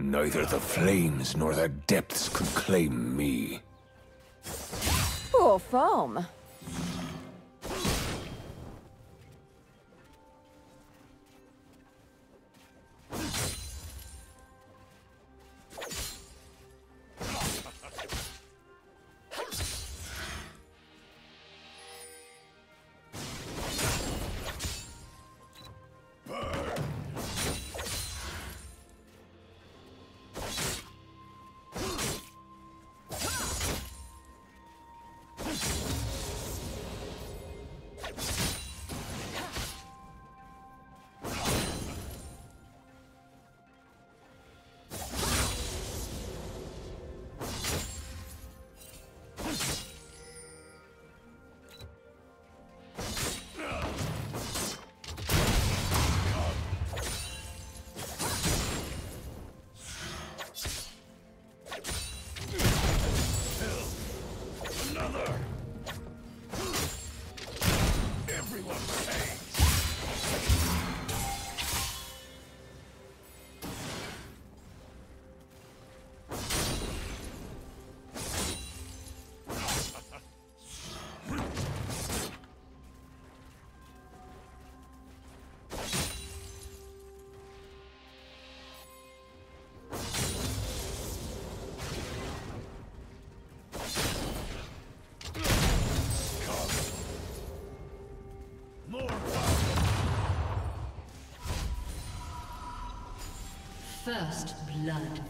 Neither the flames nor the depths could claim me. Poor foam. First blood.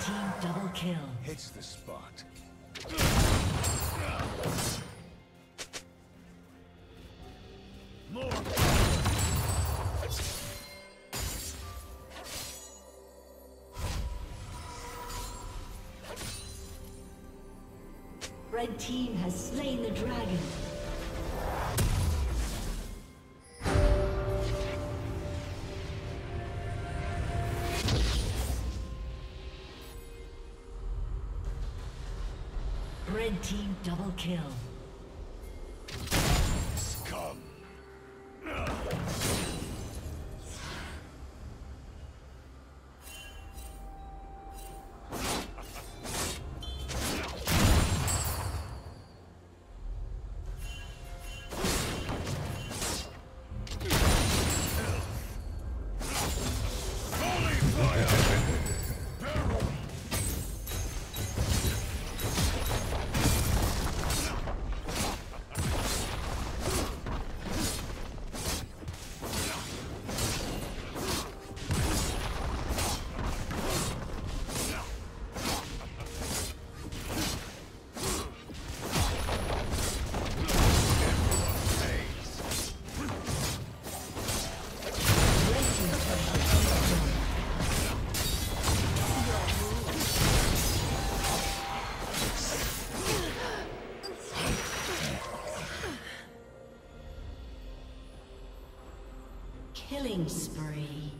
Team double kill. Hits the spot. Red team has slain the dragon. Kill. Scum. Holy fire! Spree.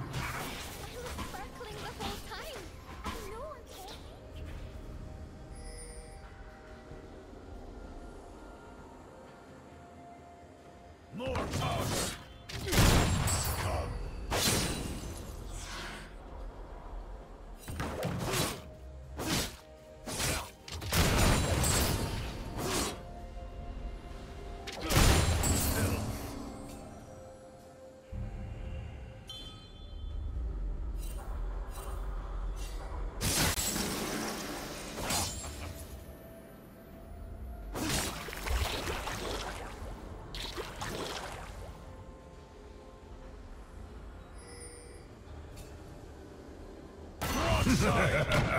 I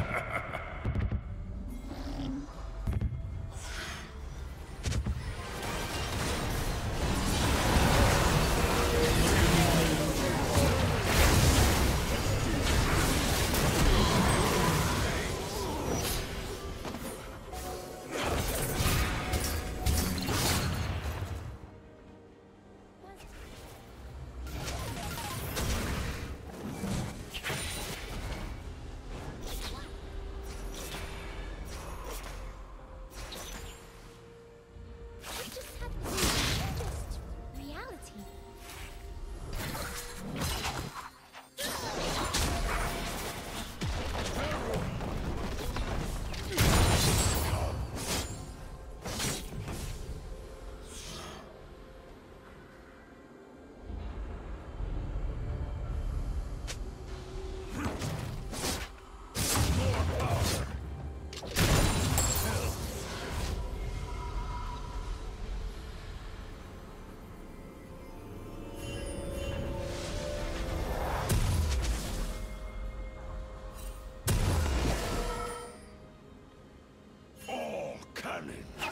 Amen.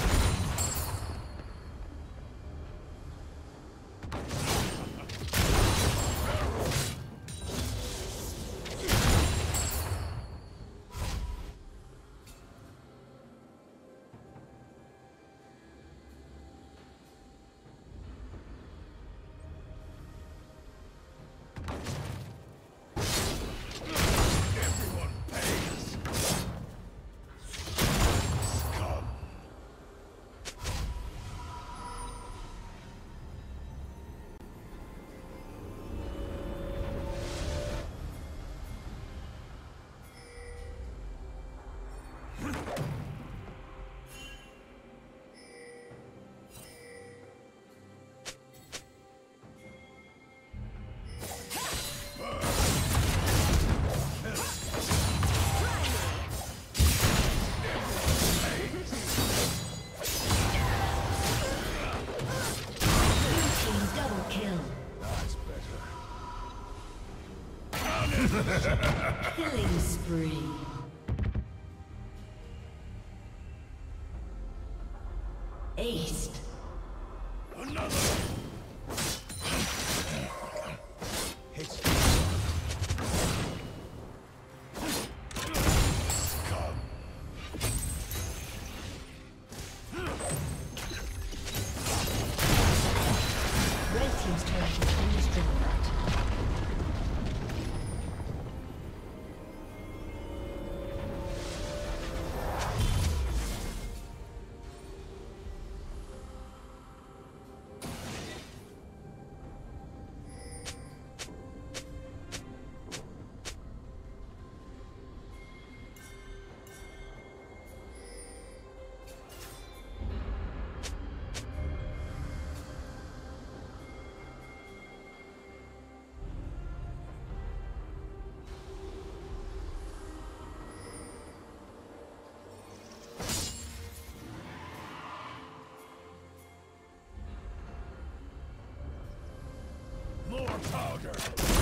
More powder!